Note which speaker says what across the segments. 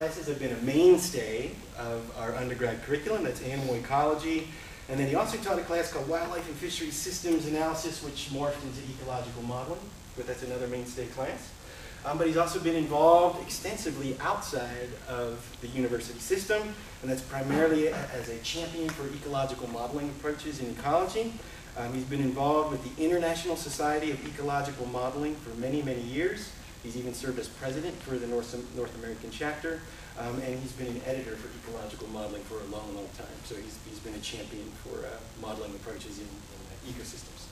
Speaker 1: Classes have been a mainstay of our undergrad curriculum, that's animal ecology. And then he also taught a class called Wildlife and Fisheries Systems Analysis, which morphed into ecological modeling, but that's another mainstay class. Um, but he's also been involved extensively outside of the university system, and that's primarily as a champion for ecological modeling approaches in ecology. Um, he's been involved with the International Society of Ecological Modeling for many, many years. He's even served as president for the North, North American chapter, um, and he's been an editor for ecological modeling for a long, long time. So he's, he's been a champion for uh, modeling approaches in, in uh, ecosystems.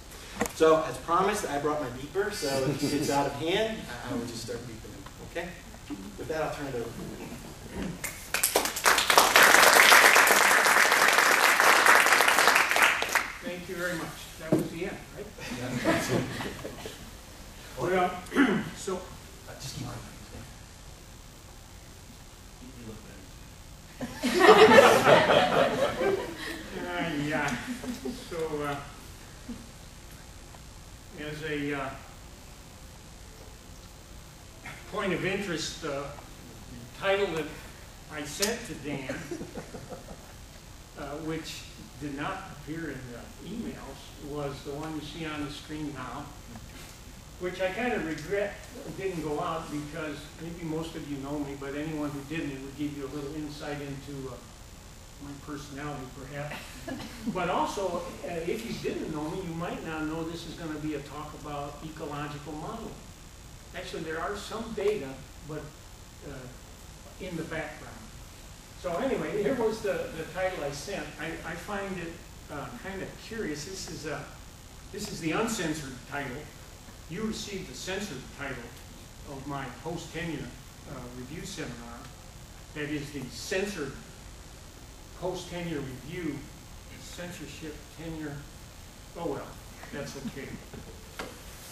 Speaker 1: So as promised, I brought my beeper, so if he gets out of hand, I will just start beeping him, okay? With that, I'll turn it over.
Speaker 2: Thank you very much. That was the end, right? Well, so,
Speaker 1: just keep going.
Speaker 2: uh, yeah, so, uh, as a, uh, point of interest, uh, the title that I sent to Dan, uh, which did not appear in the emails, was the one you see on the screen now, which I kind of regret didn't go out because maybe most of you know me, but anyone who didn't, it would give you a little insight into uh, my personality perhaps. But also, uh, if you didn't know me, you might not know this is going to be a talk about ecological modeling. Actually, there are some data, but uh, in the background. So anyway, here was the, the title I sent. I, I find it uh, kind of curious. This is, a, this is the uncensored title. You received the censored title of my post-tenure uh, review seminar. That is the censored post-tenure review, censorship, tenure, oh well, that's okay.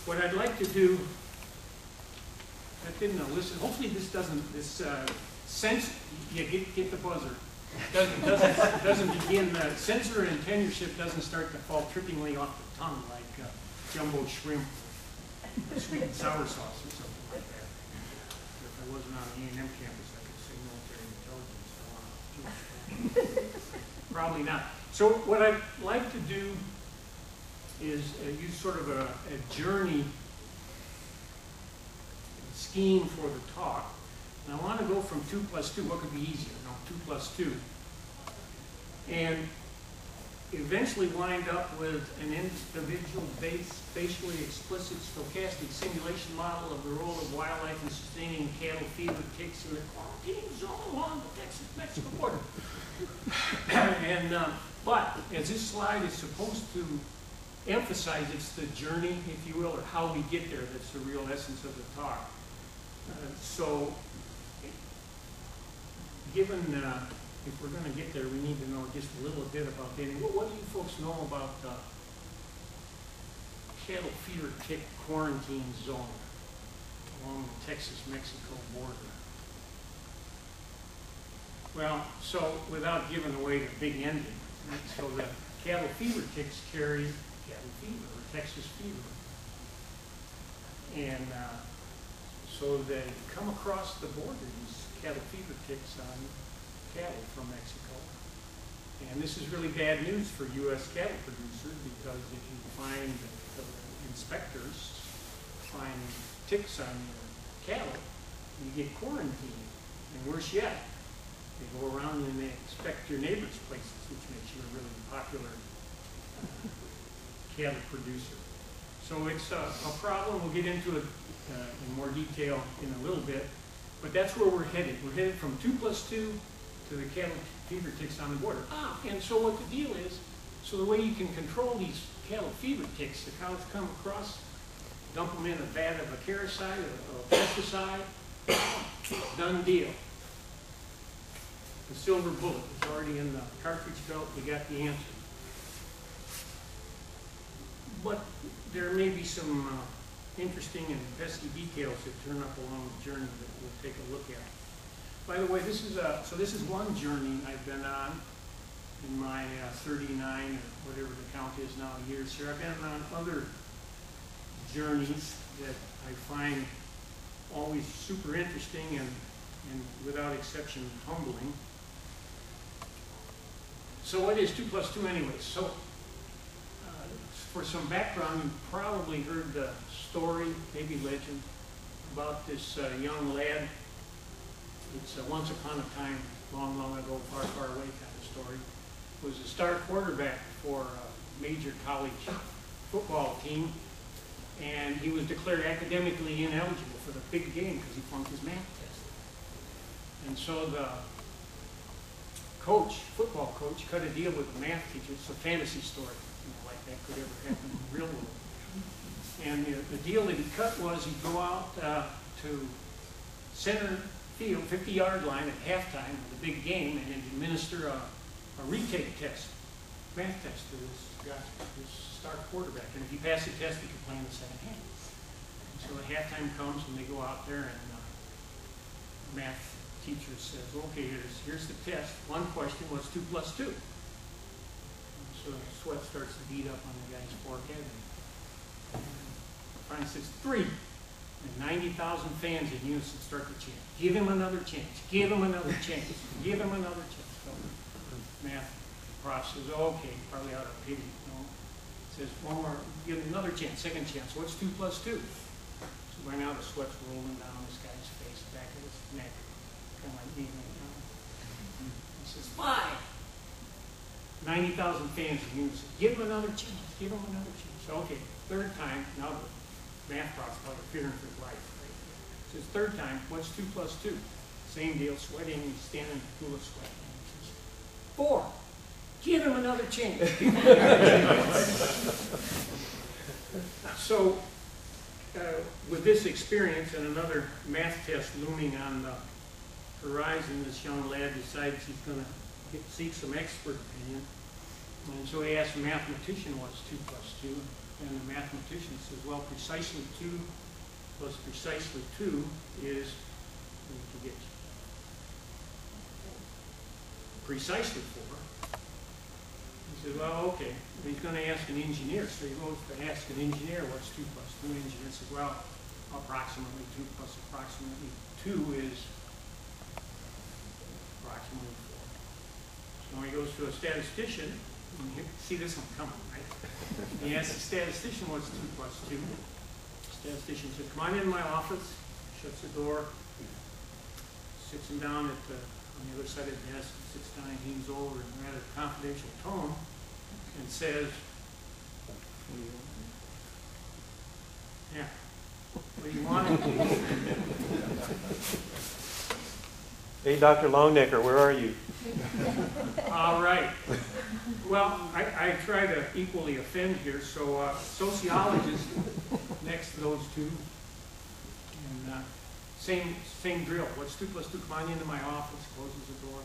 Speaker 2: What I'd like to do, that didn't elicit, hopefully this doesn't, this uh, sense, you get, get the buzzer. Doesn't, doesn't, doesn't begin, uh, censor and tenureship doesn't start to fall trippingly off the tongue like uh, jumbo shrimp sweet and sour sauce or something like that. If I wasn't on the A and M campus, I could say military intelligence. To- Probably not. So what I'd like to do is uh, use sort of a, a journey scheme for the talk. And I want to go from two plus two, what could be easier? No, two plus two. And eventually wind up with an individual based, spatially explicit stochastic simulation model of the role of wildlife in sustaining cattle fever ticks in the quarantine zone along the Texas-Mexico border. and, um, but as this slide is supposed to emphasize, it's the journey, if you will, or how we get there that's the real essence of the talk. Uh, so, given uh, if we're going to get there, we need to know just a little bit about dating. What, do you folks know about uh, cattle fever tick quarantine zone along the Texas-Mexico border? Well, so without giving away the big ending, so the cattle fever ticks carry cattle fever or Texas fever. And uh, so they come across the border, these cattle fever ticks on cattle from Mexico. And this is really bad news for U.S. cattle producers because if you find the inspectors find ticks on your cattle, you get quarantined. And worse yet, they go around and they inspect your neighbor's places, which makes you a really popular uh, cattle producer. So it's a, a problem. We'll get into it uh, in more detail in a little bit. But that's where we're headed. We're headed from 2 plus 2 to the cattle fever ticks on the border. Ah, and so what the deal is, so the way you can control these cattle fever ticks, the cows come across, dump them in a vat of a caricide or a pesticide, done deal. The silver bullet is already in the cartridge belt, we got the answer. But there may be some uh, interesting and pesky details that turn up along the journey that we'll take a look at. By the way, this is a, so this is one journey I've been on in my uh, 39 or whatever the count is now years here. I've been on other journeys that I find always super interesting and and without exception humbling. So what is two plus two anyways? So, uh, for some background, you probably heard the story, maybe legend, about this uh, young lad. It's a once upon a time, long, long ago, far, far away kind of story. Was a star quarterback for a major college football team, and he was declared academically ineligible for the big game because he flunked his math test. And so the coach, football coach, cut a deal with the math teacher. It's a fantasy story, you know, like that could ever happen in the real world. And the, the deal that he cut was he'd go out uh, to center field, 50-yard line at halftime of the big game, and administer a, a retake test, math test to this guy, this star quarterback. And if he passed the test, he could play in the second half. And so the halftime comes, and they go out there, and uh, math teacher says, okay, here's, here's the test. One question, was two plus two? And so sweat starts to beat up on the guy's forehead. And finally says, three. And 90,000 fans in unison start to chant, give him another chance, give him another chance, give him another chance. So math prof says, okay, probably out of pity, know. Says, one more, give him another chance, second chance. What's two plus two? So by now the sweat's rolling down this guy's face, back of his neck, kind of like me right now. He says, five. 90,000 fans in unison. Give him another chance. Give him another chance. Okay, third time. Now math probably fearing for his life. Right? Says third time. What's two plus two? Same deal. Sweating. Standing in the pool of sweat. Four. Give him another chance. So, uh, with this experience and another math test looming on the horizon, this young lad decides he's going to seek some expert opinion. And so he asks a mathematician what's two plus two, and the mathematician says, well, precisely two plus precisely two is, to get precisely four. He says, well, okay. He's going to ask an engineer, so he goes to ask an engineer what's two plus two. The engineer says, well, approximately two plus approximately two is approximately four. So he goes to a statistician, you see this one coming, right? He asks the statistician what's two plus two. Statistician said, come on in my office, shuts the door, sits him down at the, on the other side of the desk, sits down, and leans over in a rather confidential tone and says, what do you want? Yeah. What do you want?
Speaker 3: Hey, Dr. Longnecker, where are you?
Speaker 2: All right. Well, I, I try to equally offend here, so uh, sociologist next to those two. And uh, same, same drill. What's two plus two? Come on into my office, closes the door,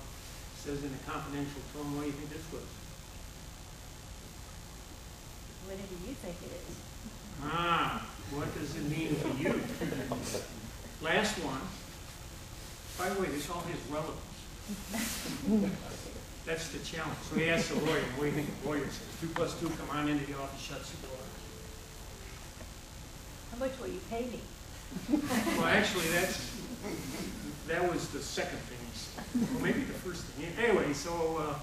Speaker 2: says in a confidential tone, what do you think this was?
Speaker 4: What do you think it is?
Speaker 2: Ah, what does it mean to you? Last one. By the way, this all has relevance. That's the challenge. So he asks the lawyer, what do you think the lawyer says? Two plus two, come on into the office, shuts the door.
Speaker 4: How much will you pay me?
Speaker 2: Well, actually, that's, that was the second thing he said. Well, maybe the first thing. Anyway, so, uh,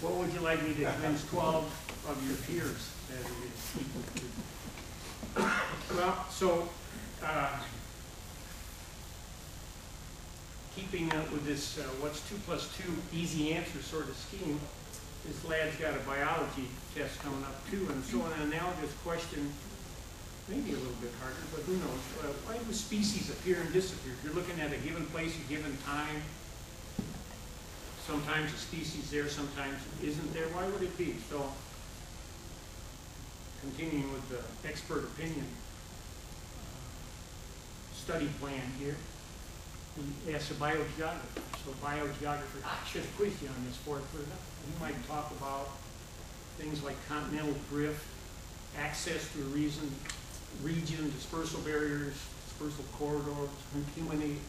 Speaker 2: what would you like me to convince twelve of your peers that it is equal to? Well, so, uh, keeping up with this, uh, what's two plus two, easy answer sort of scheme, this lad's got a biology test coming up too, and so an analogous question maybe a little bit harder, but who knows? Uh, why do species appear and disappear? If you're looking at a given place, a given time, sometimes a species there, sometimes isn't there. Why would it be? So, continuing with the expert opinion uh, study plan here, we asked a biogeographer. So, biogeographer, I should have quizzed you on this for it, you might talk about things like continental drift, access to a reason, region, dispersal barriers, dispersal corridors, human,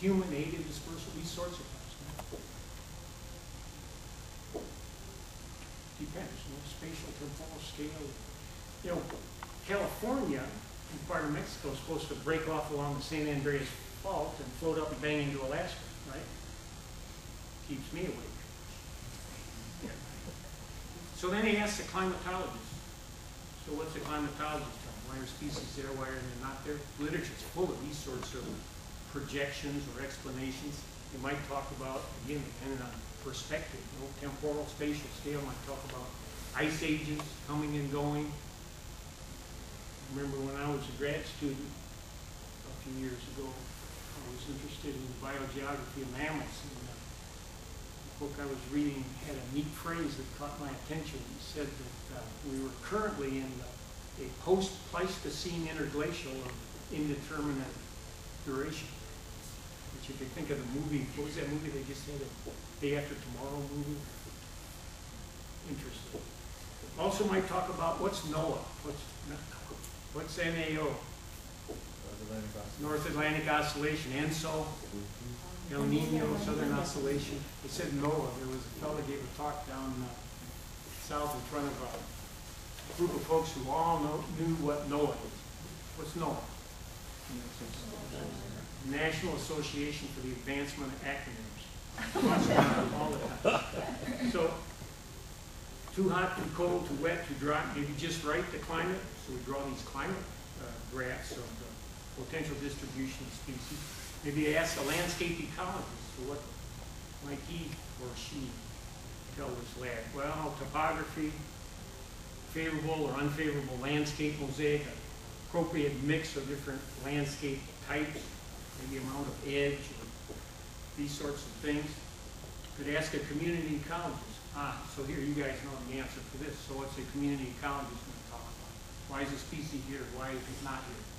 Speaker 2: human aided dispersal, these sorts of things. Depends, you know, spatial, temporal scale. You know, California and part of Mexico is supposed to break off along the San Andreas fault and float up and bang into Alaska, right? Keeps me awake. So then he asked the climatologist, so what's the climatologist tell? Why are species there, why are they not there? Literature's full of these sorts of projections or explanations. You might talk about, again, depending on perspective, you know, temporal, spatial scale, might talk about ice ages coming and going. Remember when I was a grad student a few years ago, was interested in the biogeography of mammals. And uh, the book I was reading had a neat phrase that caught my attention. It said that uh, we were currently in a post-Pleistocene interglacial of indeterminate duration. Which if you think of the movie, what was that movie they just had, a Day After Tomorrow movie? Interesting. Also might talk about what's NOAA, what's, what's NAO? North Atlantic Oscillation, ENSO, El Nino, Southern Oscillation. They said NOAA, there was a fellow that gave a talk down uh, south in front of a group of folks who all know, knew what NOAA is. What's NOAA? National Association for the Advancement of Acronyms. Talks about it all the time. So, too hot, too cold, too wet, too dry, maybe just right, the climate. So we draw these climate uh, graphs of the potential distribution of species. Maybe ask a landscape ecologist, what might he or she tell this lad? Well, topography, favorable or unfavorable landscape mosaic, appropriate mix of different landscape types, maybe amount of edge, these sorts of things. Could ask a community ecologist, ah, so here, you guys know the answer for this, so what's a community ecologist going to talk about? Why is a species here, why is it not here?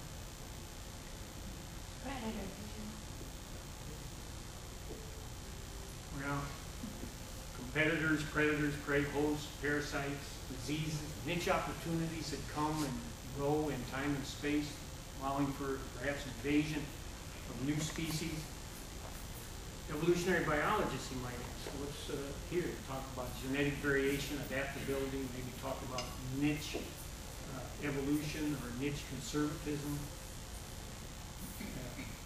Speaker 2: Well, competitors, predators, prey hosts, parasites, diseases, niche opportunities that come and go in time and space, allowing for perhaps invasion of new species. Evolutionary biologists, you might ask, what's uh, here? Talk about genetic variation, adaptability, maybe talk about niche uh, evolution or niche conservatism,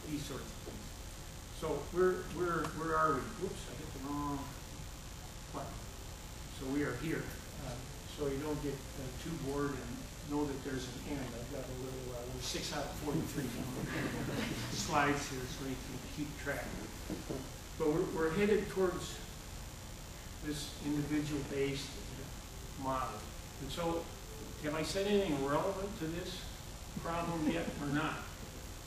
Speaker 2: these sorts of things. So where, where, where are we? Whoops, I hit the wrong button. So we are here. Uh, So you don't get uh, too bored and know that there's an end. I've got a little, uh, six out of forty-three. Slides here so you can keep track. But we're, we're headed towards this individual-based model. And so, have I said anything relevant to this problem yet or not?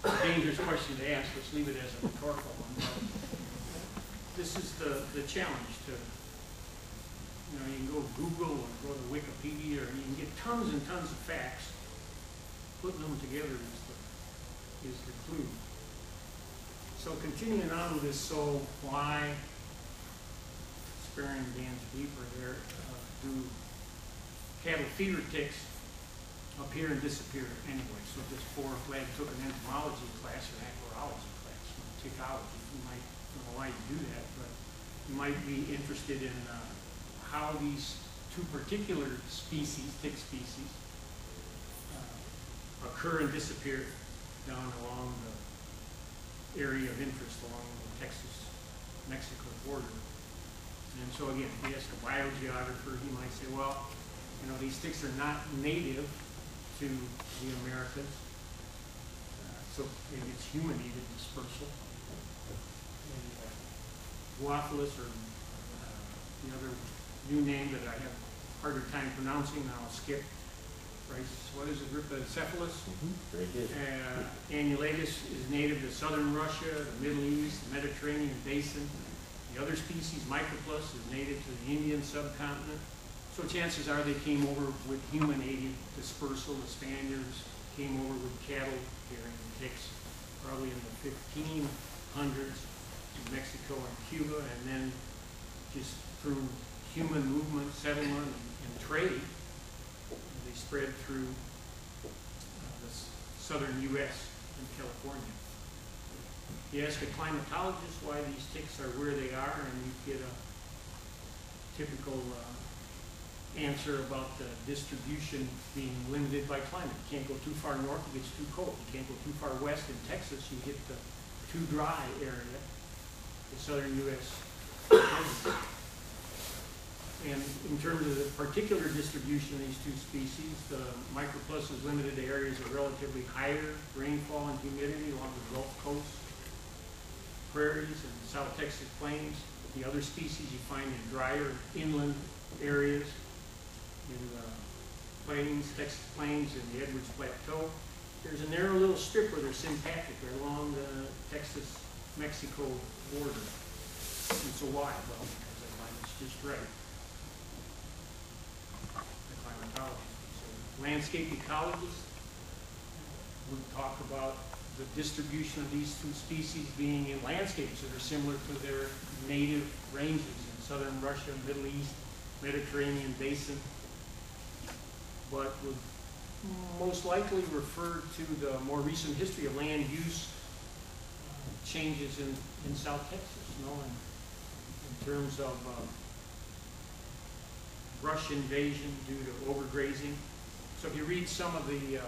Speaker 2: Dangerous question to ask, let's leave it as a rhetorical one. but This is the, the challenge to, you know, you can go Google or go to Wikipedia, or you can get tons and tons of facts. Putting them together is the, is the clue. So continuing on with this, so why, sparing Dan's beeper there, uh, do cattle fever ticks appear and disappear anyway. So if this poor lad took an entomology class or an acarology class, know, tickology, you might don't know why you do that, but you might be interested in uh, how these two particular species, tick species, uh, occur and disappear down along the area of interest along the Texas-Mexico border. And so again, if you ask a biogeographer, he might say, well, you know, these ticks are not native to the Americas. Uh, So maybe it's human-aided dispersal. And uh, or uh, the other new name that I have a harder time pronouncing, I'll skip. Right, what is it, Rhipicephalus?
Speaker 3: Very good.
Speaker 2: Uh, Annulatus is native to southern Russia, the Middle East, the Mediterranean basin. The other species, Microplus, is native to the Indian subcontinent. So chances are they came over with human-aided dispersal. The Spaniards came over with cattle-carrying ticks, probably in the fifteen hundreds in Mexico and Cuba, and then just through human movement, settlement, and and trade, they spread through uh, the southern U.S. and California. You ask a climatologist why these ticks are where they are, and you get a typical uh, answer about the distribution being limited by climate. You can't go too far north, it gets too cold. You can't go too far west in Texas, you get the too dry area, the southern U.S. And in terms of the particular distribution of these two species, the microplus is limited to areas of relatively higher rainfall and humidity along the Gulf Coast, prairies, and South Texas plains. The other species you find in drier inland areas, in the plains, Texas plains, and the Edwards Plateau. There's a narrow little strip where they're sympatric, they're along the Texas-Mexico border. And so why? Well, because the climate's just right. The climatologist. So landscape ecologists would talk about the distribution of these two species being in landscapes that are similar to their native ranges in southern Russia, Middle East, Mediterranean basin, but would most likely refer to the more recent history of land use uh, changes in, in South Texas, you know, in, in terms of uh, brush invasion due to overgrazing. So if you read some of the uh,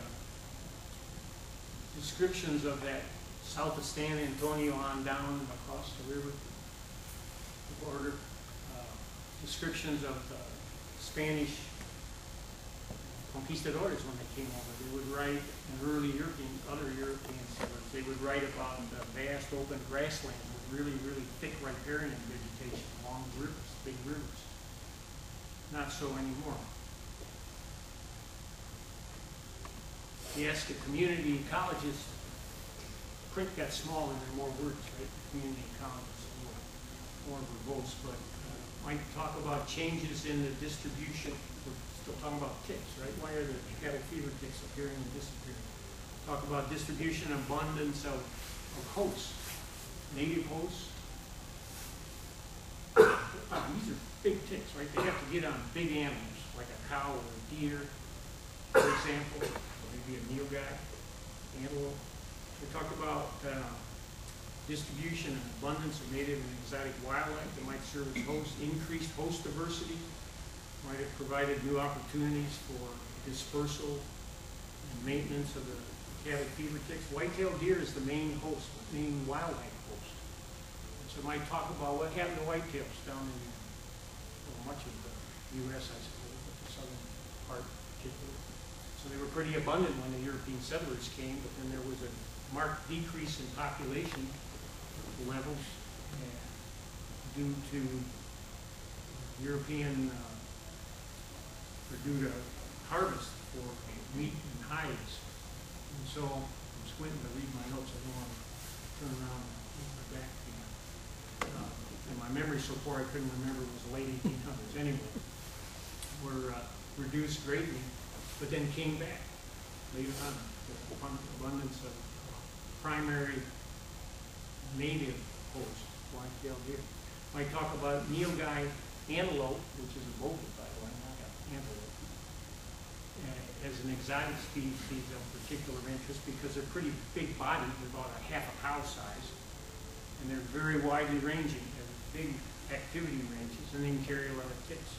Speaker 2: descriptions of that south of San Antonio on down across the river, the border, uh, descriptions of the Spanish conquistadors when they came over. They would write, and early European, other European settlers, they would write about the vast open grasslands with really, really thick riparian vegetation along the rivers, big rivers. Not so anymore. You ask a community ecologist, print got small and there are more words, right? Community ecologists more, more verbose, but uh, might talk about changes in the distribution. We're still talking about ticks, right? Why are the cattle fever ticks appearing and disappearing? Talk about distribution and abundance of, of hosts, native hosts. Ah, these are big ticks, right? They have to get on big animals, like a cow or a deer, for example, or maybe a nilgai, antelope. We talked about uh, distribution and abundance of native and exotic wildlife that might serve as hosts, increased host diversity, might have provided new opportunities for dispersal and maintenance of the cattle fever ticks. White-tailed deer is the main host, the main wildlife host. So I might talk about what happened to whitetails down in, well, much of the US, I suppose, but the southern part particularly. So they were pretty abundant when the European settlers came, but then there was a marked decrease in population levels due to European, uh, due to harvest for meat and hides. And so I'm squinting to read my notes, I to turn around and look my back again. Uh, And my memory so poor, I couldn't remember, was the late eighteen hundreds anyway. Were uh, reduced greatly, but then came back later on, with abundance of primary native host, white-tailed deer. Might talk about nilgai antelope, which is a bovine, by the antelope, uh, as an exotic species of particular interest because they're pretty big bodied, they're about a half a cow size, and they're very widely ranging, they're big activity ranges, and they can carry a lot of ticks.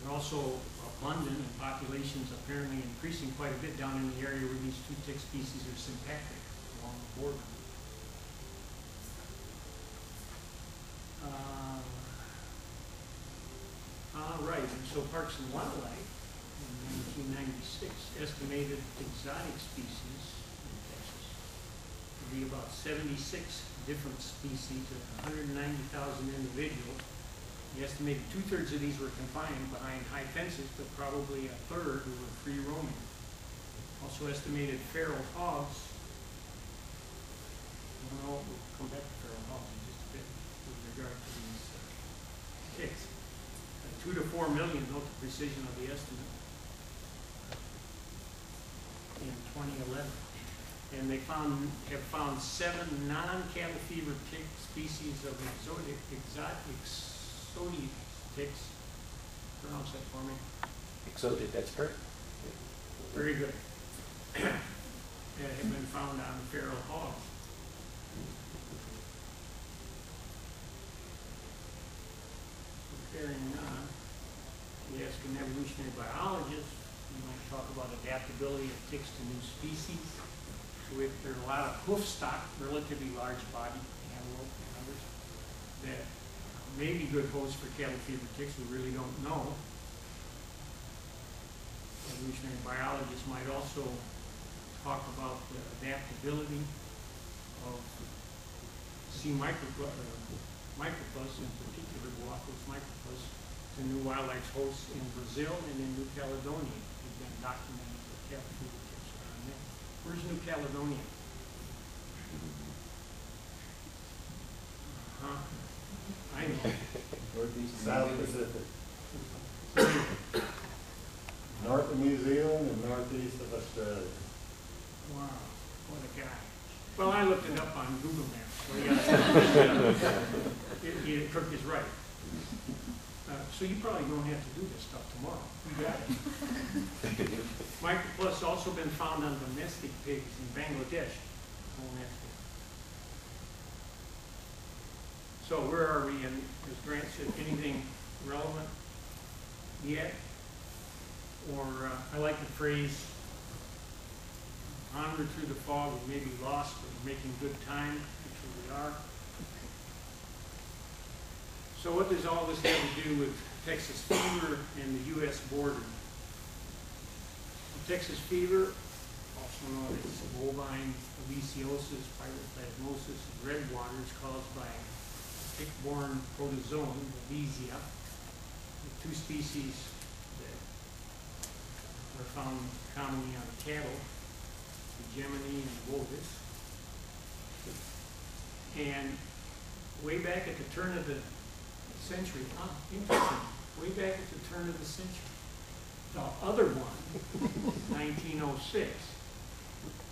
Speaker 2: They're also abundant and populations apparently increasing quite a bit down in the area where these two tick species are sympatric along the border. Uh, Right, and so Parks and Wildlife in nineteen ninety-six estimated exotic species in Texas to be about seventy-six different species ninety thousand individuals. He estimated two-thirds of these were confined behind high fences, but probably a third were free roaming. Also estimated feral hogs. We'll come back to feral hogs in just a bit with regard to these uh, ticks. Uh, Two to four million, note the precision of the estimate in twenty eleven. And they found, have found seven non-cattle fever tick species of exotic, exotic, exotic ticks. Pronounce that for me.
Speaker 3: Exotic, that's correct.
Speaker 2: Very good. That have been found on feral hogs. Carrying on, we ask an evolutionary biologist, we might talk about adaptability of ticks to new species. So if there are a lot of hoof stock, relatively large body antelope and others that may be good hosts for cattle fever ticks, we really don't know. Evolutionary biologists might also talk about the adaptability of C. microplu- uh, microplus, in particular Boophilus microplus, to new wildlife hosts in Brazil and in New Caledonia. We've been documented the cattle fever ticks around there. Where's New Caledonia? Uh -huh. I know.
Speaker 3: Northeast
Speaker 5: South Pacific, north of New Zealand and northeast of Australia.
Speaker 2: Wow, what a guy. Well, I looked it up on Google Maps, so yeah. It, it, Kirk is right. Uh, so you probably don't have to do this stuff tomorrow. You got it. Microplus also been found on domestic pigs in Bangladesh. So where are we in, as Grant said, anything relevant yet? Or, uh, I like the phrase, onward through the fog, we may be lost, but we're making good time, which we are. So what does all this have to do with Texas fever and the US border? Texas fever, also known as bovine babesiosis, pyroplasmosis, and red water is caused by tick-borne protozoan, Babesia, the two species that are found commonly on cattle, the Gemini and Bovis. And way back at the turn of the century, ah, interesting, way back at the turn of the century, the other one, nineteen oh six,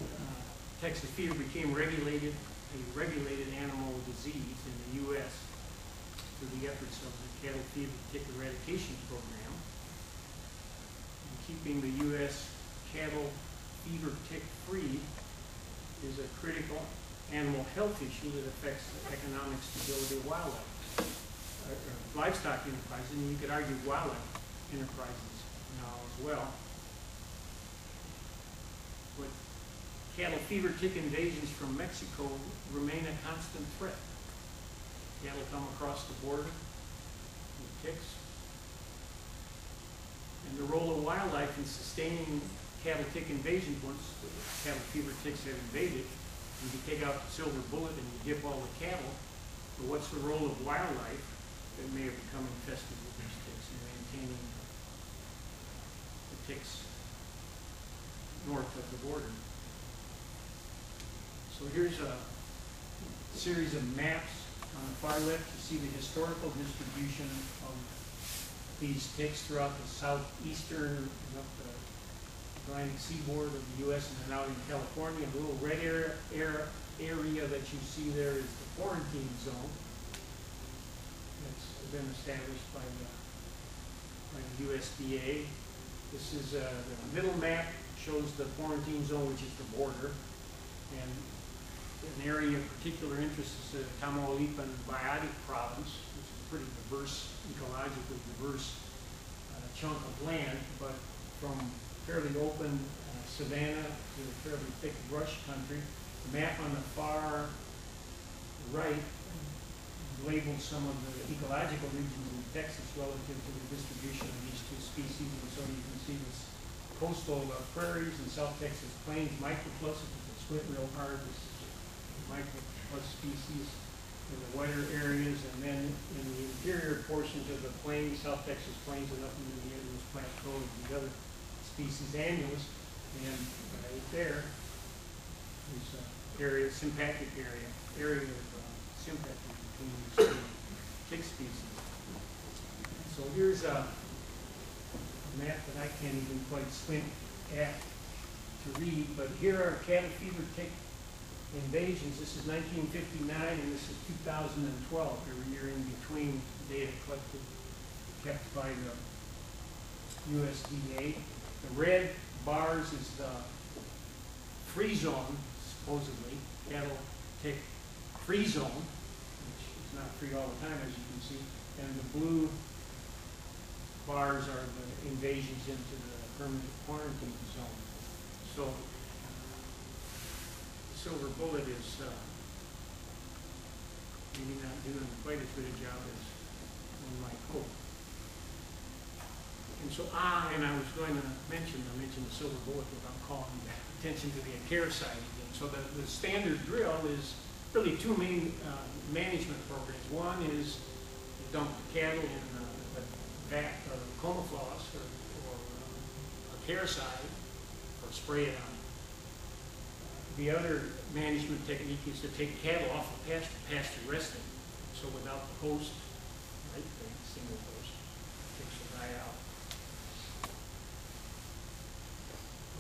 Speaker 2: uh, Texas fever became regulated, a regulated animal disease in the U.S. through the efforts of the Cattle Fever Tick Eradication Program. Keeping the U.S. cattle fever tick free is a critical animal health issue that affects the economic stability of wildlife, uh, uh, livestock enterprises, and you could argue wildlife enterprises now as well. But cattle fever tick invasions from Mexico remain a constant threat. Cattle come across the border with ticks. And the role of wildlife in sustaining cattle tick invasions, once cattle fever ticks have invaded, you can take out the silver bullet and you dip all the cattle, but what's the role of wildlife that may have become infested with these ticks and maintaining the ticks north of the border? So here's a series of maps on the far left. You see the historical distribution of these ticks throughout the southeastern, and up the Atlantic seaboard of the U.S. and then out in California. The little red area, area, area that you see there is the quarantine zone. That's been established by the, by the USDA. This is, uh, the middle map shows the quarantine zone, which is the border. And an area of particular interest is the Tamaulipan Biotic Province, which is a pretty diverse, ecologically diverse uh, chunk of land, but from fairly open uh, savanna to fairly thick brush country. The map on the far right labels some of the ecological regions in Texas relative to the distribution of these two species, and so you can see this coastal uh, prairies and South Texas plains microplus, if can squint real hard, this microplus species in the wetter areas, and then in the interior portions of the plains, South Texas plains and up into the Angeles Plateau and the other species annulus, and right there is a area, sympatric area, area of uh, sympathy tick species. So here's uh, a map that I can't even quite squint at to read, but here are cattle fever tick invasions. This is nineteen fifty-nine and this is two thousand and twelve, every year in between data collected, kept by the USDA. The red bars is the free zone, supposedly, cattle tick free zone, not free all the time, as you can see. And the blue bars are the invasions into the permanent quarantine zone. So the silver bullet is, uh, maybe not doing quite as good a job as one might hope. And so, ah, and I was going to mention, I mentioned the silver bullet without calling attention to the acaricide again. So the, the standard drill is really two main, uh, management programs. One is you dump the cattle in a vat of coumaphos or, or uh, acaricide or spray it on. The other management technique is to take cattle off of pasture, pasture resting. So without the host, right, the single host, takes the guy out.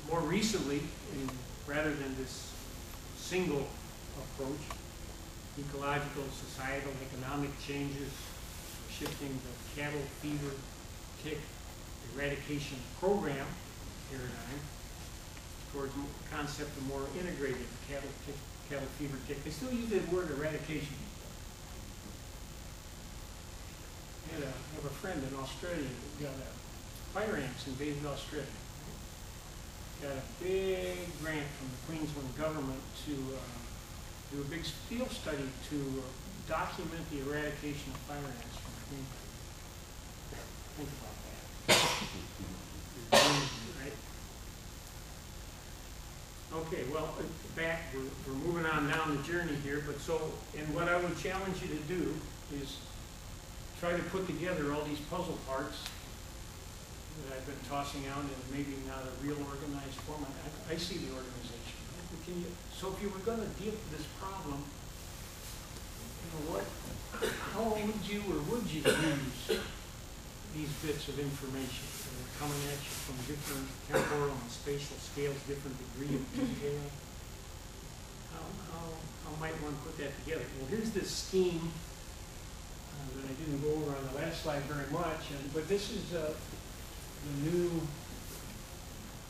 Speaker 2: More recently, rather than this single approach, ecological, societal, economic changes, shifting the cattle fever tick eradication program paradigm towards a concept of more integrated cattle tick, cattle fever tick. They still use the word eradication. I had have a friend in Australia that got a fire ants invaded Australia. Got a big grant from the Queensland government to uh, do a big field study to document the eradication of fire ants from Queensland. Think about that. Right? Okay, well, uh, back, we're, we're moving on down the journey here, but so, and what I would challenge you to do is try to put together all these puzzle parts that I've been tossing out in maybe not a real organized form. I, I see the organization. So if you were gonna deal with this problem, you know, what, how would you or would you use these bits of information that are coming at you from different temporal and spatial scales, different degree of detail? How, how, how might one put that together? Well, here's this scheme uh, that I didn't go over on the last slide very much, and, but this is, uh, the new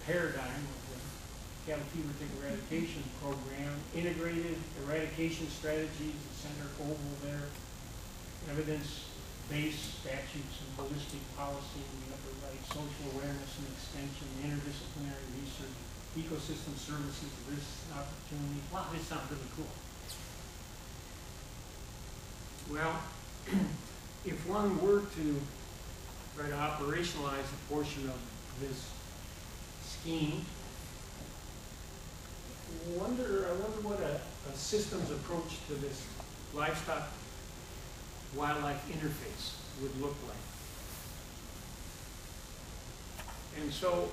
Speaker 2: paradigm cattle fever tick eradication program, integrated eradication strategies, the center oval there, evidence-based statutes and holistic policy in the upper right, social awareness and extension, interdisciplinary research, ecosystem services, risks, opportunities. Wow, this sounds really cool. Well, if one were to try to operationalize a portion of this scheme. Wonder, I wonder what a, a systems approach to this livestock wildlife interface would look like. And so,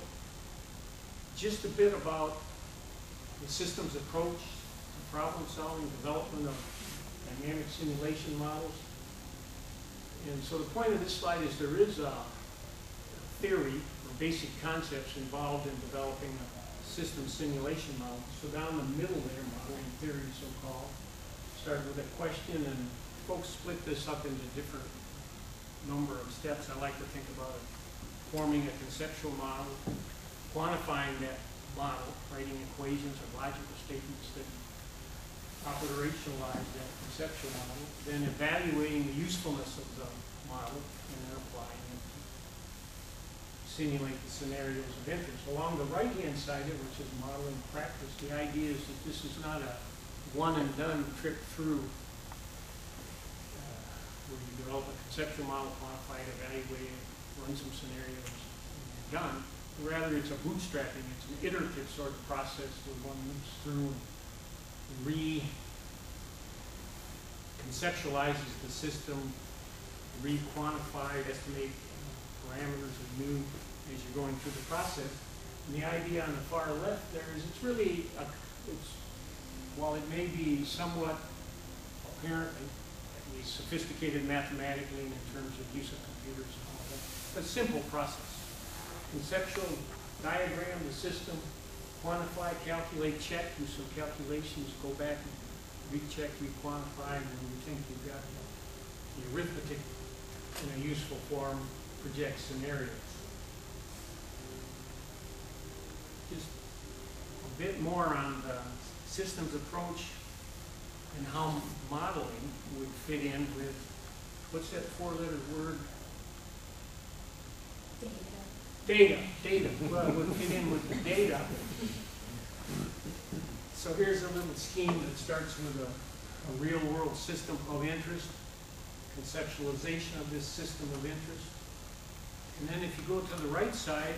Speaker 2: just a bit about the systems approach to problem solving, development of dynamic simulation models, and so the point of this slide is there is a theory or basic concepts involved in developing a system simulation model. So down the middle there, modeling theory so-called, started with a question and folks split this up into different number of steps. I like to think about it forming a conceptual model, quantifying that model, writing equations or logical statements that operationalize that conceptual model, then evaluating the usefulness of the model and then applying simulate the scenarios of interest. Along the right-hand side of it, which is modeling practice, the idea is that this is not a one and done trip through uh, where you develop a conceptual model, quantify it, evaluate it, run some scenarios, and you're done. Rather, it's a bootstrapping, it's an iterative sort of process where one moves through re conceptualizes the system, re-quantify, estimate parameters parameters anew as you're going through the process. And the idea on the far left there is it's really, a, it's, while it may be somewhat apparently, at least sophisticated mathematically in terms of use of computers and all that, a simple process. Conceptual diagram the system, quantify, calculate, check, do some calculations, go back and recheck, re-quantify, and when you think you've got the arithmetic in a useful form, project scenarios. Just a bit more on the systems approach and how modeling would fit in with, what's that four-letter word? Data, data, well, it would fit in with the data So here's a little scheme that starts with a, a real-world system of interest, conceptualization of this system of interest. And then if you go to the right side,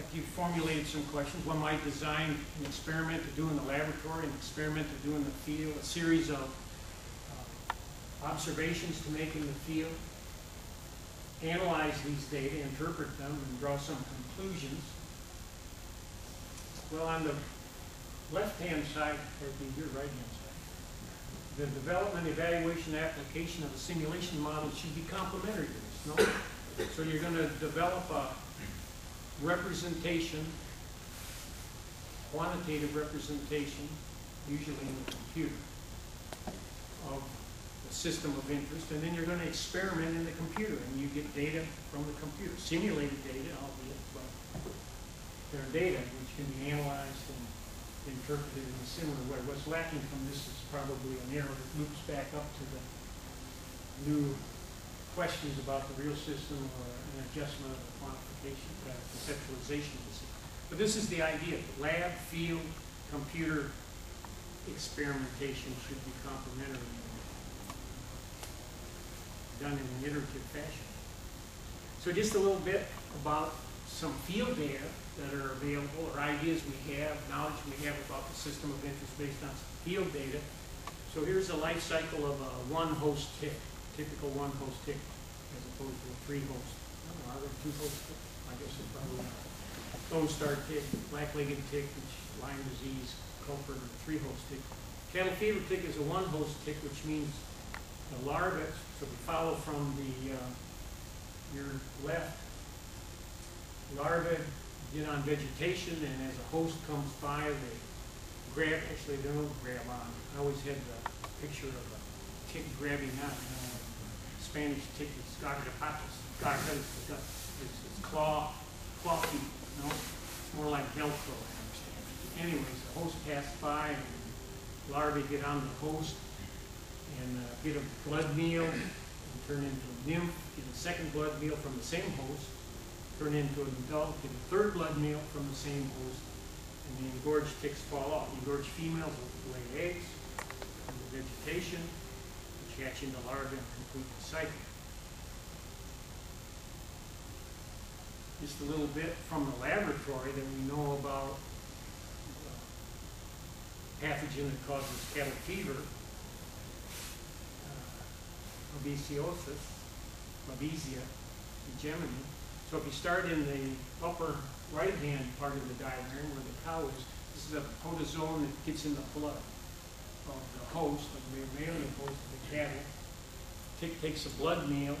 Speaker 2: after you've formulated some questions, one might design an experiment to do in the laboratory, an experiment to do in the field, a series of uh, observations to make in the field, analyze these data, interpret them, and draw some conclusions. Well, on the left-hand side, or the your right-hand side, the development, evaluation, application of a simulation model should be complementary to this, no? So you're gonna develop a representation, quantitative representation, usually in the computer, of the system of interest, and then you're gonna experiment in the computer, and you get data from the computer, simulated data, albeit, but they're data which can be analyzed and interpreted in a similar way. What's lacking from this is probably an arrow that loops back up to the new questions about the real system or an adjustment of the uh, conceptualization of system. But this is the idea, lab, field, computer experimentation should be complementary done in an iterative fashion. So just a little bit about some field data that are available, or ideas we have, knowledge we have about the system of interest based on field data. So here's the life cycle of a one-host tick, typical one-host tick, as opposed to a three-host. Know, are there two host tick? Guess probably. Lone Star tick, black-legged tick, which Lyme disease, culprit, or three-host tick. Cattle fever tick is a one-host tick, which means the larva, so we follow from the, uh, your left, larvae get on vegetation, and as a host comes by, they grab, actually, they don't grab on. I always had the picture of a tick grabbing on, uh, Spanish tick, it's garrapatas, garrapatas, it's, it's claw, claw feet, you know, It's more like Velcro, I understand. Anyways, the host passed by, and larvae get on the host, and uh, get a blood meal, and turn into a nymph, get a second blood meal from the same host, turn into an adult, get a third blood meal from the same host, and the engorged ticks fall off. Engorged females will lay eggs in the vegetation, which hatch into larvae and complete the cycle. Just a little bit from the laboratory that we know about uh, pathogen that causes cattle fever, uh, babesiosis, babesia, bigemina. So if you start in the upper right-hand part of the diagram where the cow is, this is a protozoan that gets in the blood of the host, of the mammalian host of the cattle. Tick takes a blood meal,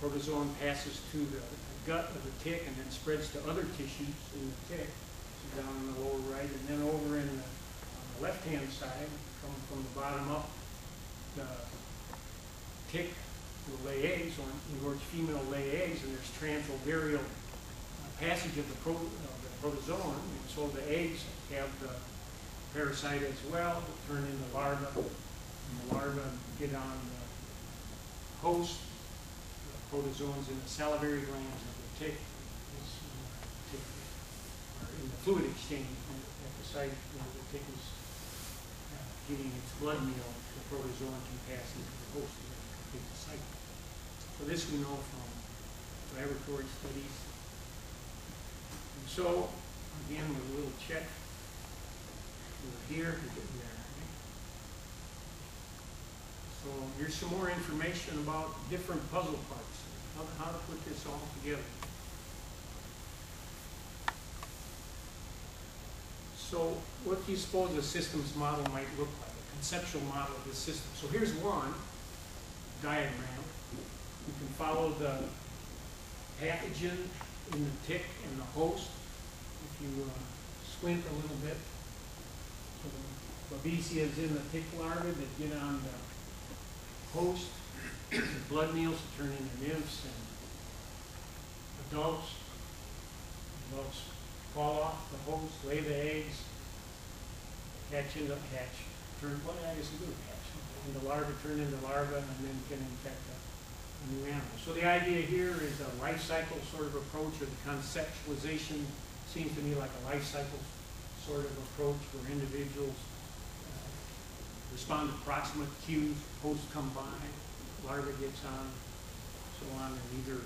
Speaker 2: protozoan passes to the gut of the tick and then spreads to other tissues in the tick, so down in the lower right, and then over in the, the left-hand side, coming from the bottom up, the tick will lay eggs, or engorged female lay eggs, and there's transovarial uh, passage of the pro, of the protozoan, and so the eggs have the parasite as well, turn into larvae, and the larvae get on the host, the protozoans in the salivary glands tick, is, in the fluid exchange at the site where the tick is getting its blood meal, the protozoan can pass into the host and complete the cycle. So this we know from laboratory studies. And so, again, with a little check, we're here, we're getting there. So here's some more information about different puzzle parts, how to put this all together. So what do you suppose a systems model might look like, a conceptual model of this system? So here's one diagram. You can follow the pathogen in the tick and the host. If you uh, squint a little bit, so the babesia is in the tick larvae that get on the host. The blood meals turn into nymphs and adults. Adults fall off the host, lay the eggs, hatch into hatch, turn, what I guess they do, hatch, into larvae, turn into larvae, and then can infect a, a new animal. So the idea here is a life cycle sort of approach, or the conceptualization seems to me like a life cycle sort of approach where individuals uh, respond to proximate cues, hosts come by, larva gets on, so on, and either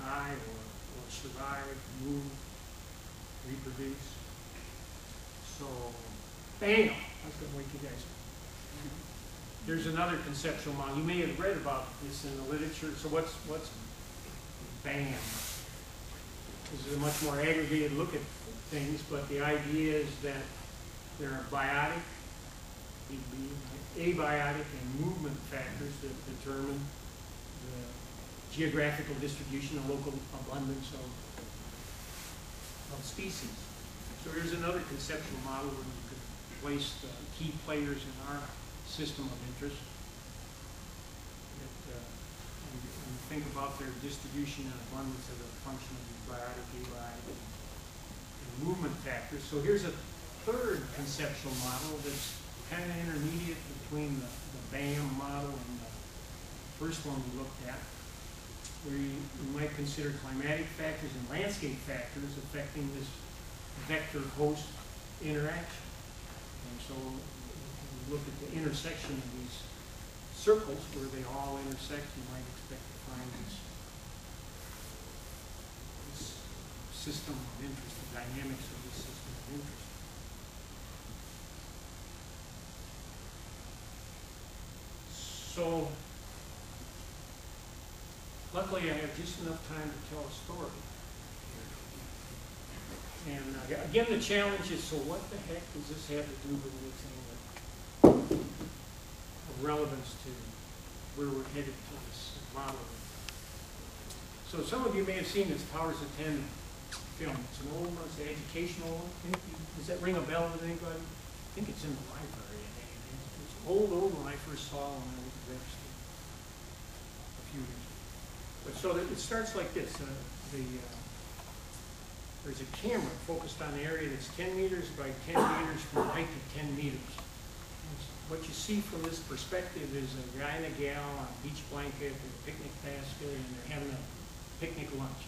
Speaker 2: die or, or survive, move, reproduce. So, bam, that's gonna wake you guys up. There's another conceptual model, you may have read about this in the literature, so what's, what's BAM? This is a much more aggregated look at things, but the idea is that there are biotic, abiotic, and movement factors that determine the geographical distribution and local abundance of, of species. So here's another conceptual model where you could place the key players in our system of interest. that, uh, And and think about their distribution and abundance as a function of the biotic, abiotic, and and movement factors. So here's a third conceptual model that's kind of intermediate between the, the BAM model and the first one we looked at, where you, you might consider climatic factors and landscape factors affecting this vector-host interaction. And so look at the intersection of these circles where they all intersect, you might expect to find this, this system of interest, the dynamics of this system of interest. So, luckily I have just enough time to tell a story. And uh, again, the challenge is, so what the heck does this have to do with anything of relevance to where we're headed to this model? So some of you may have seen this Powers of Ten film. It's an old one, it's an educational one. Does that ring a bell with anybody? I think it's in the library. It's an old, old one I first saw when I was registered a few years. But so it starts like this. uh, The, uh, there's a camera focused on an area that's 10 meters by 10 meters from height of 10 meters. And What you see from this perspective is a guy and a gal on a beach blanket with a picnic basket, and they're having a picnic lunch.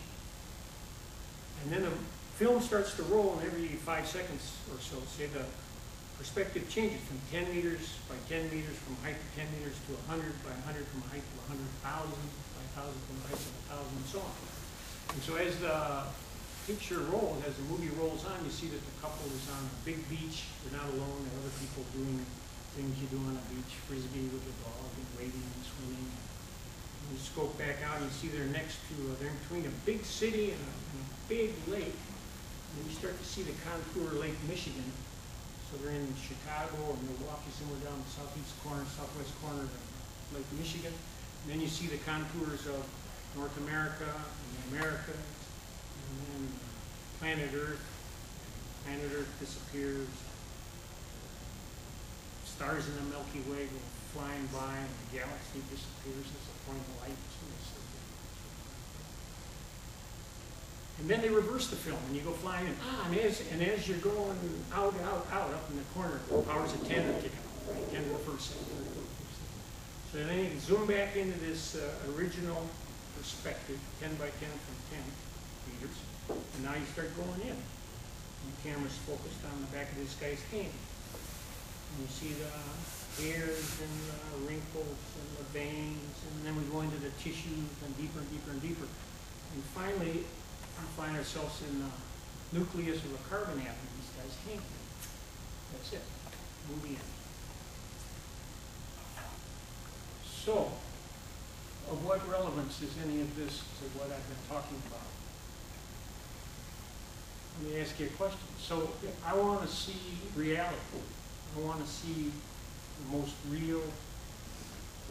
Speaker 2: And then the film starts to roll, and every five seconds or so, say the perspective changes from 10 meters by 10 meters from height to 10 meters to 100 by 100 from height to 100,000 by 1,000 from height to 1,000, and so on. And so as the picture rolls, as the movie rolls on, you see that the couple is on a big beach. They're not alone. There are other people doing things you do on a beach, frisbee with a dog and wading and swimming. And you scope back out and you see they're next to, uh, they're in between a big city and a, and a big lake. And you start to see the contour Lake Michigan. So they're in Chicago or Milwaukee, somewhere down the southeast corner, southwest corner of Lake Michigan. And then you see the contours of North America and the Americas, and then planet Earth. Planet Earth disappears. Stars in the Milky Way go flying by, and the galaxy disappears as a point of light. So it's so and then they reverse the film, and you go flying, and, ah, and as, and as you're going out, out, out, up in the corner, the powers of ten are kicking right? Ten reverse it. So then you zoom back into this uh, original perspective, ten by ten from ten meters, and now you start going in. And the camera's focused on the back of this guy's hand. And you see the hairs and the wrinkles and the veins, and then we go into the tissues and deeper and deeper and deeper. And finally, we find ourselves in the nucleus of a carbon atom this guy's hand. That's it. Movie in. So, of what relevance is any of this to what I've been talking about? Let me ask you a question. So, I want to see reality. I want to see the most real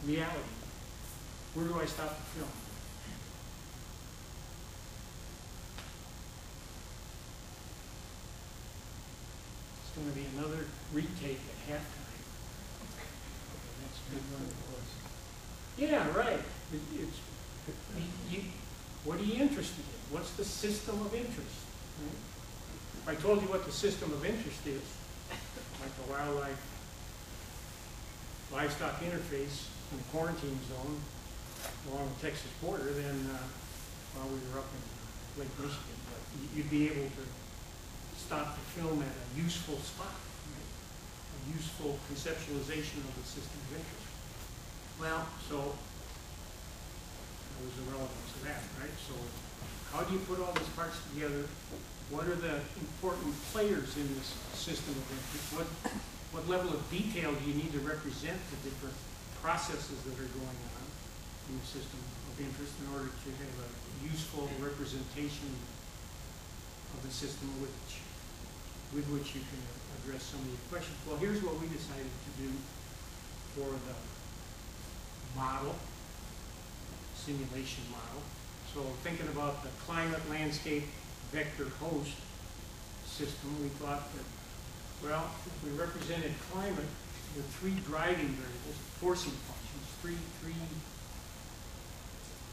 Speaker 2: reality. Where do I stop the film? It's going to be another retake at halftime. That's a good one. Yeah, right. It- It's, you, what are you interested in? What's the system of interest? right? If I told you what the system of interest is, like the wildlife livestock interface in the quarantine zone along the Texas border, then, uh, well, we were up in Lake Michigan, but you'd be able to stop the film at a useful spot, right? a useful conceptualization of the system of interest. Well, so, was the relevance of that, right? So, how do you put all these parts together? What are the important players in this system of interest? What, what level of detail do you need to represent the different processes that are going on in the system of interest in order to have a useful representation of the system which, with which you can address some of these questions? Well, here's what we decided to do for the model, simulation model. So thinking about the climate landscape vector host system, we thought that, well, if we represented climate with three driving variables, forcing functions, three, three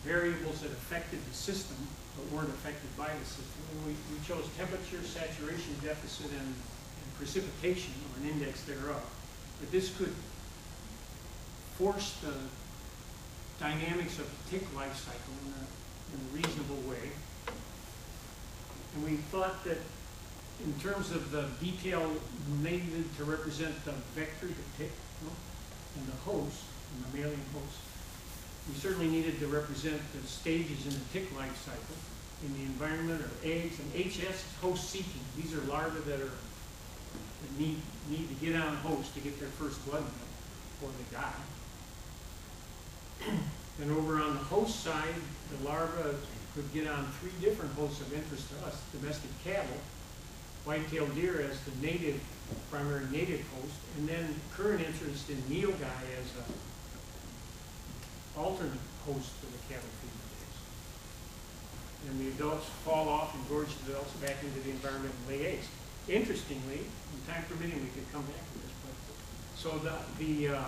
Speaker 2: variables that affected the system but weren't affected by the system. We, we chose temperature, saturation deficit, and, and precipitation, or an index thereof. But this could force the dynamics of the tick life cycle in a, in a reasonable way. And we thought that in terms of the detail needed to represent the vector, the tick, and the host, the mammalian host, we certainly needed to represent the stages in the tick life cycle. In the environment are eggs, and HS host seeking. These are larvae that are, that need, need to get on a host to get their first blood meal before they die. And over on the host side, the larvae could get on three different hosts of interest to us, domestic cattle, white-tailed deer as the native, primary native host, and then current interest in nilgai as a alternate host for the cattle feeding days. And the adults fall off and gorge the adults back into the environment and lay eggs. Interestingly, in time permitting, we could come back to this, but, so the, the uh,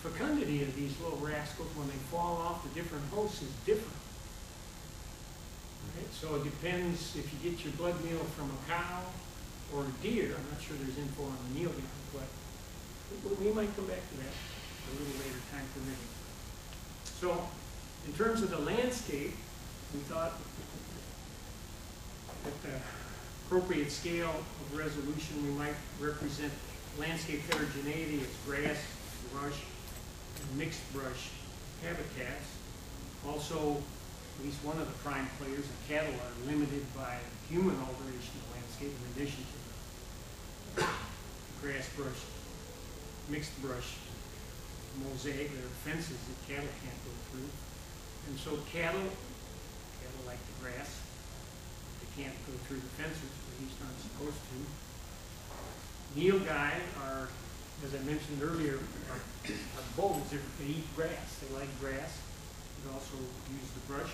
Speaker 2: fecundity of these little rascals, when they fall off the different hosts, is different. Right, so it depends if you get your blood meal from a cow or a deer, I'm not sure there's info on the meal yet, but we might come back to that a little later, time permitting. So, in terms of the landscape, we thought at the appropriate scale of resolution, we might represent landscape heterogeneity as grass, brush, and mixed brush habitats. Also, at least one of the prime players, the cattle, are limited by human alteration of landscape in addition to the grass brush, mixed brush mosaic, there are fences that cattle can't through. And so cattle, cattle like the grass, they can't go through the fences, at least aren't supposed to. Nilgai are, as I mentioned earlier, are, are They're- they eat grass, they like grass. They also use the brush,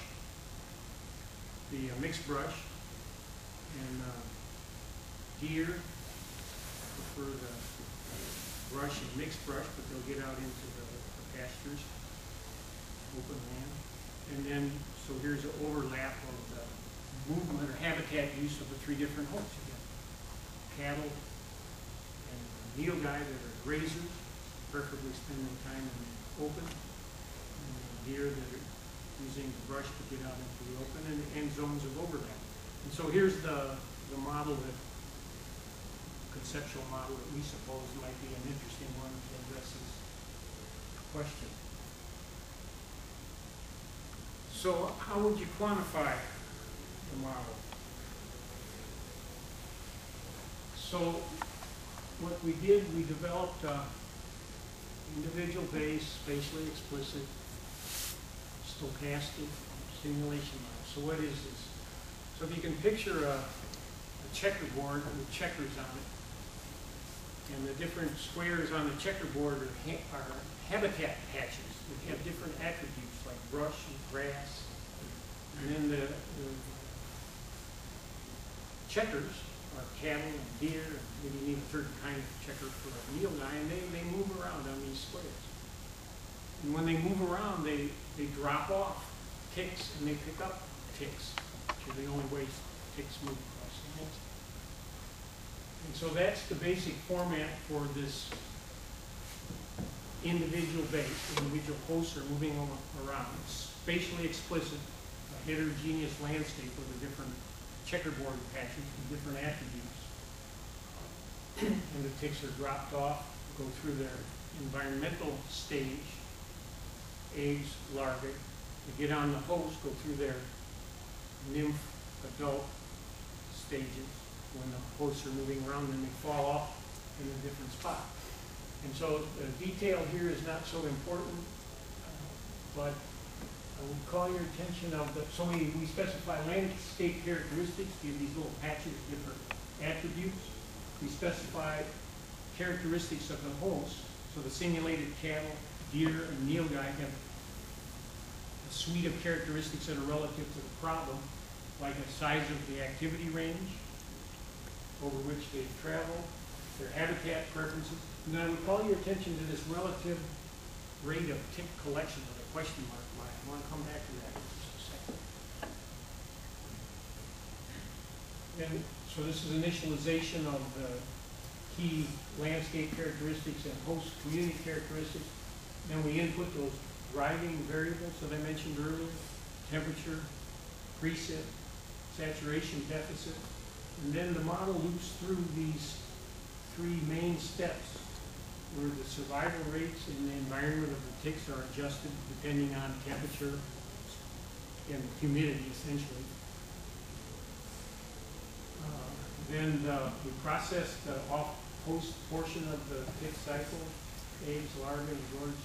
Speaker 2: the uh, mixed brush. And, uh, deer prefer the brush and mixed brush, but they'll get out into the the pastures, open land. And then, so here's an overlap of the movement or habitat use of the three different hosts again. Cattle and nilgai that are grazers, preferably spending time in the open. And deer that are using the brush to get out into the open and, and zones of overlap. And so here's the, the model that conceptual model that we suppose might be an interesting one to address this question. So how would you quantify the model? So what we did, we developed a individual based, spatially explicit, stochastic simulation model. So what is this? So if you can picture a, a checkerboard with checkers on it, and the different squares on the checkerboard are, ha- are habitat patches that have different attributes like brush and grass. And then the, the checkers are cattle and deer, and maybe you need a certain kind of checker for a guy, and they, they move around on these squares. And when they move around, they, they drop off ticks and they pick up ticks, which are the only ways ticks move across the landscape. And so that's the basic format for this individual base, individual hosts are moving around, spatially explicit, a heterogeneous landscape with the different checkerboard patches and different attributes. and the ticks are dropped off, go through their environmental stage, eggs, larvae, they get on the host, go through their nymph, adult stages. When the hosts are moving around, then they fall off in a different spot. And so the detail here is not so important, uh, but I would call your attention of the, so we, we specify landscape characteristics, give these little patches different attributes. We specify characteristics of the host, so the simulated cattle, deer, and nilgai have a suite of characteristics that are relative to the problem, like the size of the activity range over which they travel, their habitat preferences. I would call your attention to this relative rate of tick collection with a question mark it. I want to come back to that in just a second. And so this is initialization of the key landscape characteristics and host community characteristics. Then we input those driving variables that I mentioned earlier, temperature, precip, saturation deficit. And then the model loops through these three main steps where the survival rates in the environment of the ticks are adjusted depending on temperature and humidity essentially. Uh, Then uh, we process the off-host portion of the tick cycle, eggs, larvae, yours,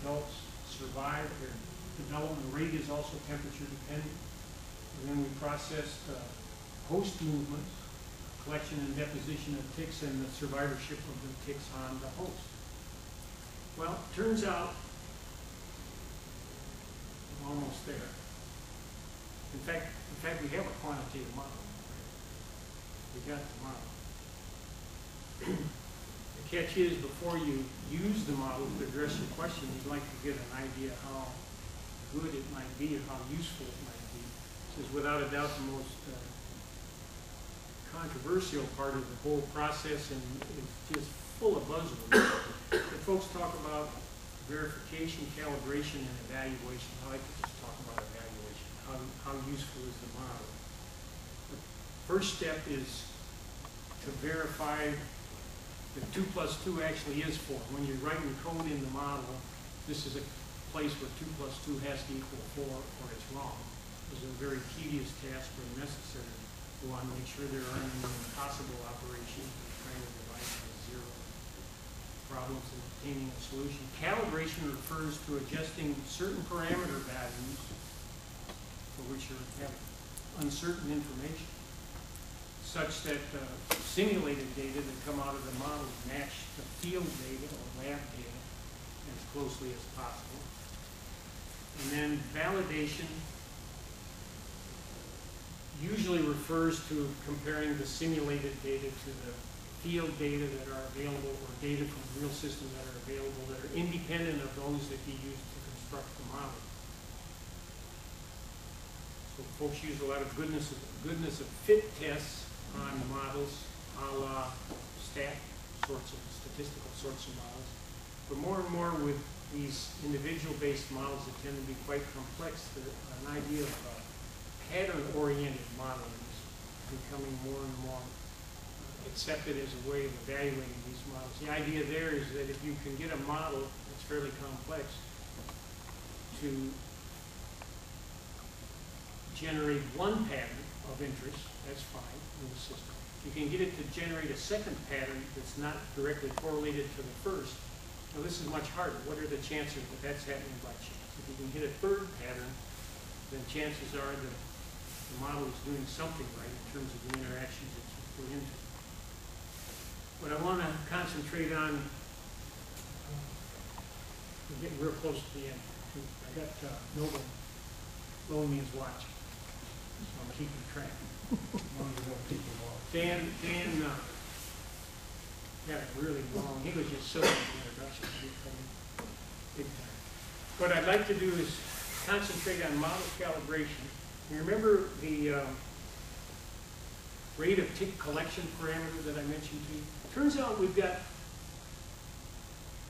Speaker 2: adults survive, their development rate is also temperature dependent. And then we process the host movements, collection and deposition of ticks and the survivorship of the ticks on the host. Well, turns out, I'm almost there. In fact, in fact, we have a quantitative model. We got the model. The catch is, before you use the model to address your question, you'd like to get an idea how good it might be or how useful it might be. This is without a doubt the most uh, controversial part of the whole process and it's just full of buzzwords. The folks talk about verification, calibration, and evaluation. I like to just talk about evaluation. How, how useful is the model? The first step is to verify that two plus two actually is four. When you're writing code in the model, this is a place where two plus two has to equal four or it's wrong. It's a very tedious task but necessary. We want to make sure there aren't any impossible operations are trying to by zero problems in obtaining a solution. Calibration refers to adjusting certain parameter values for which you have uncertain information, such that uh, simulated data that come out of the model match the field data or lab data as closely as possible. And then validation usually refers to comparing the simulated data to the field data that are available or data from real systems that are available that are independent of those that be used to construct the model. So folks use a lot of goodness of, goodness of fit tests on models, a la stat sorts of, statistical sorts of models. But more and more with these individual-based models that tend to be quite complex, the, an idea of uh, pattern-oriented modeling is becoming more and more accepted as a way of evaluating these models. The idea there is that if you can get a model that's fairly complex to generate one pattern of interest, that's fine in the system. You can get it to generate a second pattern that's not directly correlated to the first. Now, this is much harder. What are the chances that that's happening by chance? If you can hit a third pattern, then chances are that the model is doing something right in terms of the interactions you put into. What I want to concentrate on, we're getting real close to the end. I got uh, Noble loaning me his watch, so I'm keeping track. Dan, Dan, uh, got it really long, he was just so in the introduction, big time. What I'd like to do is concentrate on model calibration. You remember the, um, rate of tick collection parameter that I mentioned to you? Turns out we've got,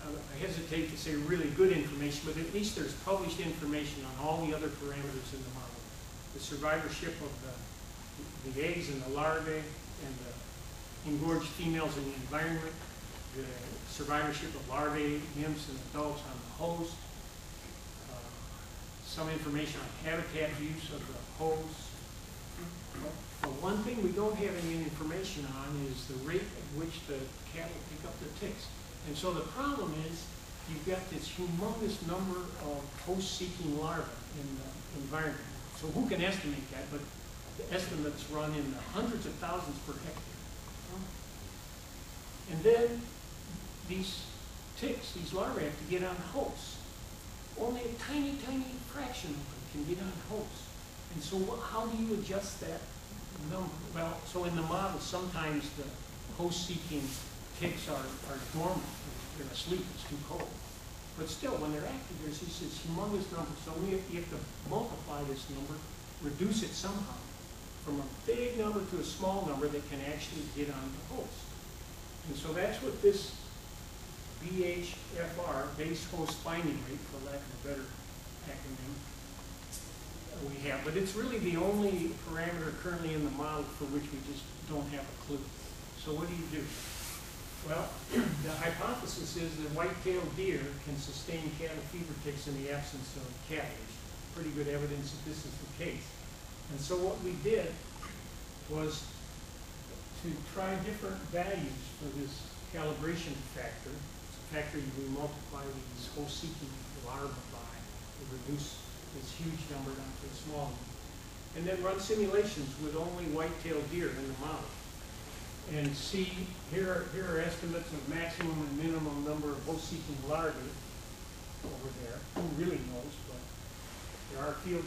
Speaker 2: uh, I hesitate to say really good information, but at least there's published information on all the other parameters in the model. The survivorship of the, the eggs and the larvae and the engorged females in the environment, the survivorship of larvae, nymphs, and adults on the host, uh, some information on habitat use of the host. But one thing we don't have any information on is the rate at which the cattle pick up the ticks. And so the problem is, you've got this humongous number of host-seeking larvae in the environment. So who can estimate that? But the estimates run in the hundreds of thousands per hectare. And then these ticks, these larvae have to get on hosts. Only a tiny, tiny fraction of them can get on hosts. And so how do you adjust that number? Well, so in the model, sometimes the host-seeking ticks are, are dormant, they're asleep, it's too cold. But still, when they're active, there's this this humongous number, so we, you have to multiply this number, reduce it somehow, from a big number to a small number that can actually get on the host. And so that's what this BHFR, base host finding rate, for lack of a better acronym, we have. But it's really the only parameter currently in the model for which we just don't have a clue. So what do you do? Well, the hypothesis is that white-tailed deer can sustain cattle fever ticks in the absence of cattle. There's pretty good evidence that this is the case. And so what we did was to try different values for this calibration factor. It's a factor you multiply these host-seeking larvae by to reduce this huge number to a small number. And then run simulations with only white-tailed deer in the model. And see, here are, here are estimates of maximum and minimum number of host-seeking larvae over there. Who really knows, but there are field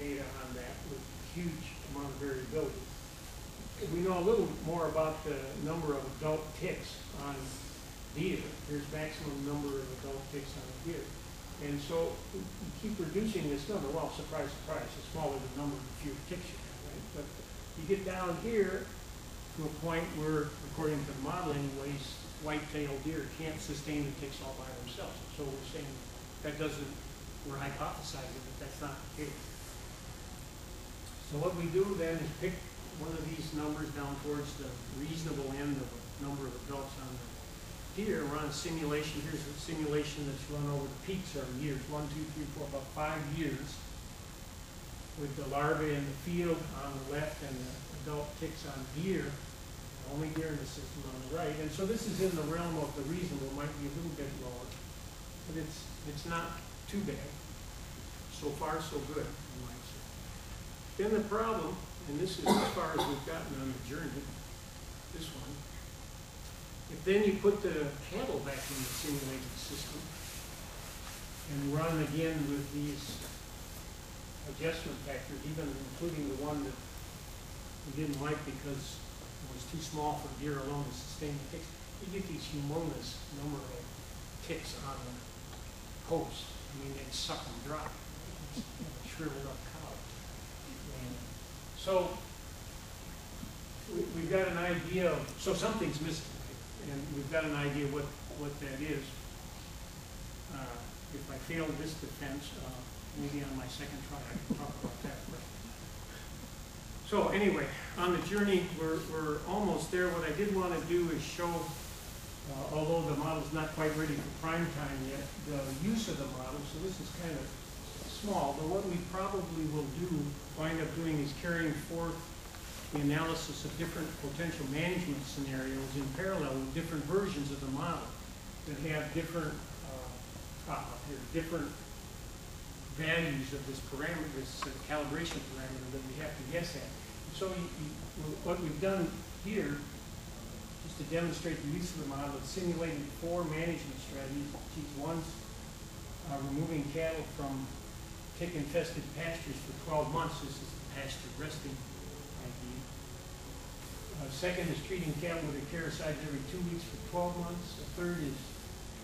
Speaker 2: data on that with huge amount of variability. We know a little more about the number of adult ticks on deer. Here's maximum number of adult ticks on a deer. And so we keep reducing this number. Well, surprise, surprise, the smaller the number, the fewer ticks you have, right? But you get down here to a point where, according to the model anyways, white-tailed deer can't sustain the ticks all by themselves. So we're saying that doesn't, we're hypothesizing that that's not the case. So what we do then is pick one of these numbers down towards the reasonable end of a number of adults on and run a simulation. Here's a simulation that's run over the peaks of years, one, two, three, four, about five years, with the larvae in the field on the left and the adult ticks on deer, only deer in the system on the right. And so this is in the realm of the reasonable, might be a little bit lower, but it's, it's not too bad. So far, so good, you might say. Then the problem, and this is as far as we've gotten on the journey, this one. Then you put the cattle back in the simulated system and run again with these adjustment factors, even including the one that we didn't like because it was too small for deer alone to sustain the ticks, you get these humongous number of ticks on the host. I mean, they suck them dry. Shriveled up cow. And So, we, we've got an idea of, so something's missing? And we've got an idea what, what that is. Uh, If I fail this defense, uh, maybe on my second try, I can talk about that. but- So anyway, on the journey, we're, we're almost there. What I did want to do is show, uh, although the model's not quite ready for prime time yet, the use of the model. So this is kind of small, but what we probably will do, wind up doing is carrying forth the analysis of different potential management scenarios in parallel with different versions of the model that have different, uh, uh, different values of this parameter, this uh, calibration parameter that we have to guess at. So you, you, what we've done here is to demonstrate the use of the model, it's simulating four management strategies. One's uh, removing cattle from tick-infested pastures for 12 months. This is the pasture resting. Uh, second is treating cattle with acaricides every two weeks for 12 months. The third is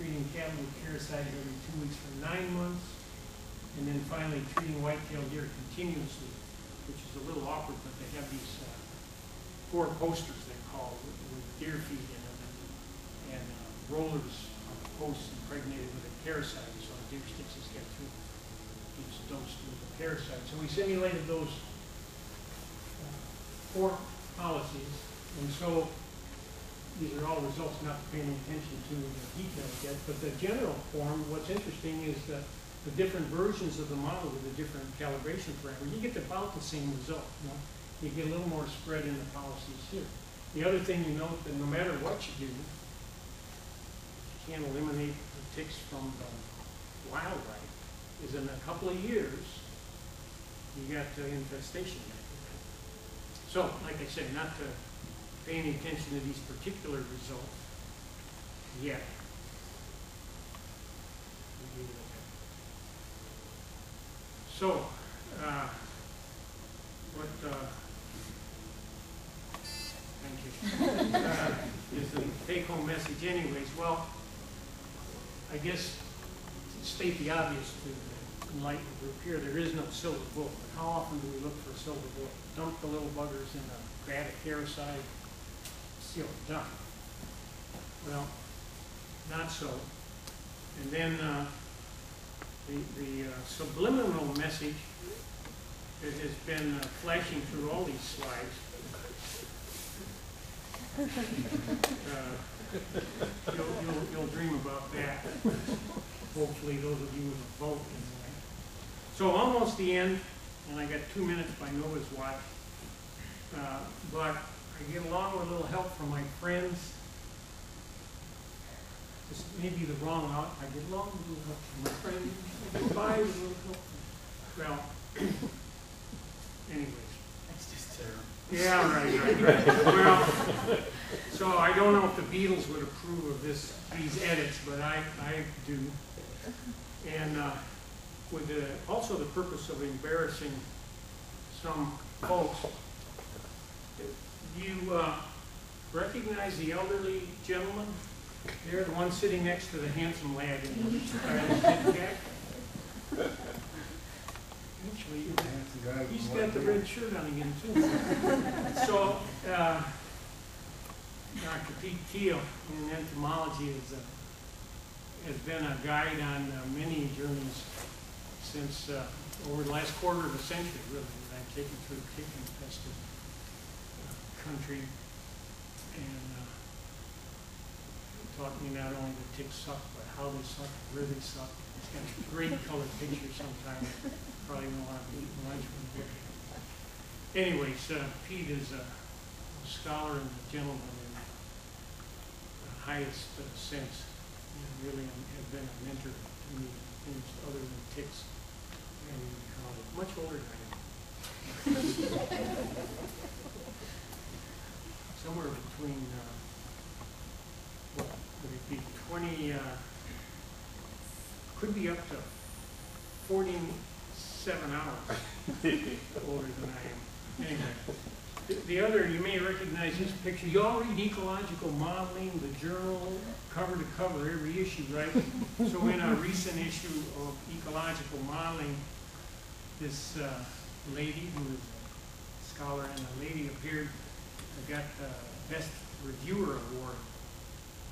Speaker 2: treating cattle with acaricides every two weeks for nine months. And then finally, treating white-tailed deer continuously, which is a little awkward, but they have these uh, four posters they call with with deer feed in them and, uh, rollers on the posts impregnated with acaricide, so the deer sticks his head through, gets dosed with acaricide. So we simulated those uh, four policies, and so these are all results not paying attention to the details yet, but the general form, what's interesting is the, the different versions of the model with the different calibration parameters. You get about the same result, you know? You get a little more spread in the policies here. The other thing you note, that no matter what you do, you can't eliminate the ticks from the wildlife, is in a couple of years, you got uh, infestation. So, like I said, not to pay any attention to these particular results yet. So, uh, what, uh, thank you, uh, is the take-home message anyways? Well, I guess state the obvious to enlightened group here, there is no silver bullet. How often do we look for a silver bullet? Dump the little buggers in a of kerosene, seal it, done. Well, not so. And then, uh, the, the uh, subliminal message that has been uh, flashing through all these slides. Uh, You'll, you'll, you'll dream about that. Hopefully, those of you with a vote. So almost the end, and I got two minutes by Noah's watch. Uh, But I get along with a little help from my friends. This may be the wrong out, I get along with a little help from my friends. I get by with a little help. Well, anyways.
Speaker 1: That's just terrible.
Speaker 2: Yeah, right, right, right. Well, so I don't know if the Beatles would approve of this, these edits, but I, I do. And, uh, with the, also the purpose of embarrassing some folks. Do you, uh, recognize the elderly gentleman? They're the one sitting next to the handsome lad in the, in. Actually, He's got the red shirt on again too. So, uh, Dr. Pete Teel in entomology has been a guide on uh, many journeys since, uh, over the last quarter of a century, really, that I've taken through tick infested uh, country. And, uh, me not only the ticks suck, but how they suck, they suck. It's got a great color picture sometimes probably won't want to eat lunch with him. Anyways, uh, Pete is a scholar and a gentleman in the highest uh, sense. And really have been a mentor to me, in things other than ticks. And uh, much older than I am. Somewhere between, uh, what would it be, twenty, uh, could be up to forty-seven hours older than I am. Anyway, the- the other, you may recognize this picture. You all read ecological modeling, the journal, cover to cover, every issue, right? So in a recent issue of ecological modeling, this uh, lady who is a scholar and a lady appeared, got the best reviewer award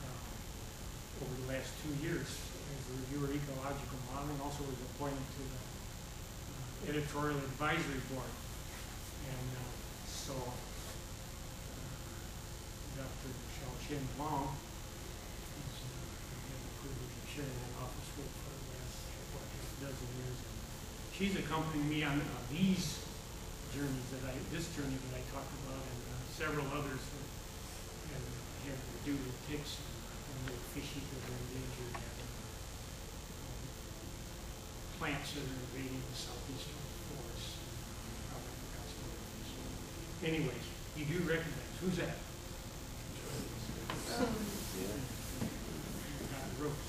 Speaker 2: uh, over the last two years as a reviewer of ecological modeling, also was appointed to the uh, editorial advisory board. And uh, so uh, Dr. Hsiao-Hsuan Wang is, uh, I had the privilege of sharing that office with for the last, what, dozen years. She's accompanying me on uh, these journeys that I, this journey that I talked about and uh, several others that have, have to do with ticks and and the fishes that are endangered and uh, plants that are invading the southeastern forests. and how I forgot some of them. So, Anyways, you do recognize, who's that? Uh, Rose.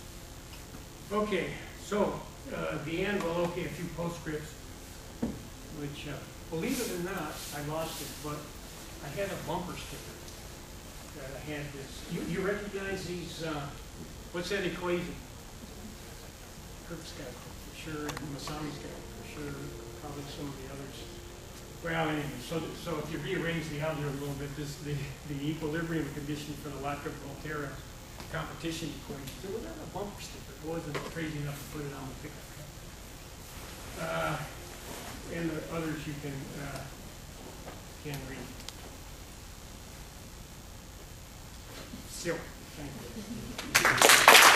Speaker 2: Okay, so, uh, Deanne will okay a few postscripts, which, uh, believe it or not, I lost it, but I had a bumper sticker that I had this. You, you recognize these, uh, what's that equation? Kirk's got it for sure, and Masami's got it for sure, probably some of the others. Well, anyway, so, so if you rearrange the algebra a little bit, this, the, the equilibrium condition for the Lotka-Volterra competition equation, there was a bumper sticker, wasn't crazy enough to put it on the pickup truck. Uh, and the others you can, uh, can read. silly. Thank you.